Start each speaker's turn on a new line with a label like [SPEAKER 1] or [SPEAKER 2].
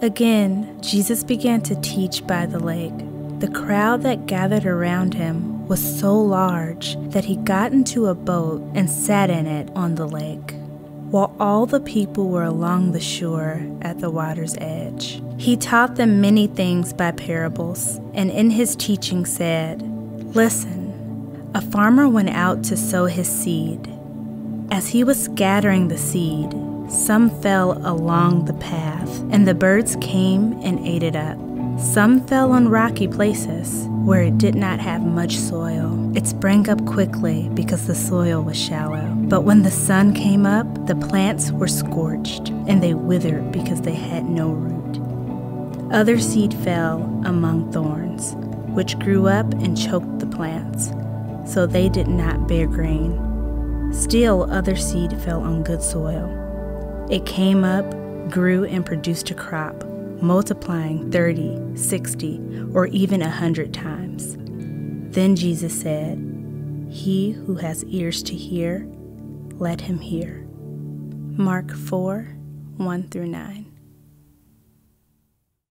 [SPEAKER 1] Again, Jesus began to teach by the lake. The crowd that gathered around him was so large that he got into a boat and sat in it on the lake, while all the people were along the shore at the water's edge. He taught them many things by parables, and in his teaching said, Listen, a farmer went out to sow his seed. As he was scattering the seed, some fell along the path, and the birds came and ate it up. Some fell on rocky places where it did not have much soil. It sprang up quickly because the soil was shallow. But when the sun came up, the plants were scorched, and they withered because they had no root. Other seed fell among thorns, which grew up and choked the plants, so they did not bear grain. Still, other seed fell on good soil. It came up, grew, and produced a crop, multiplying 30, 60, or even a hundred times. Then Jesus said, He who has ears to hear, let him hear. Mark 4 1 through 9.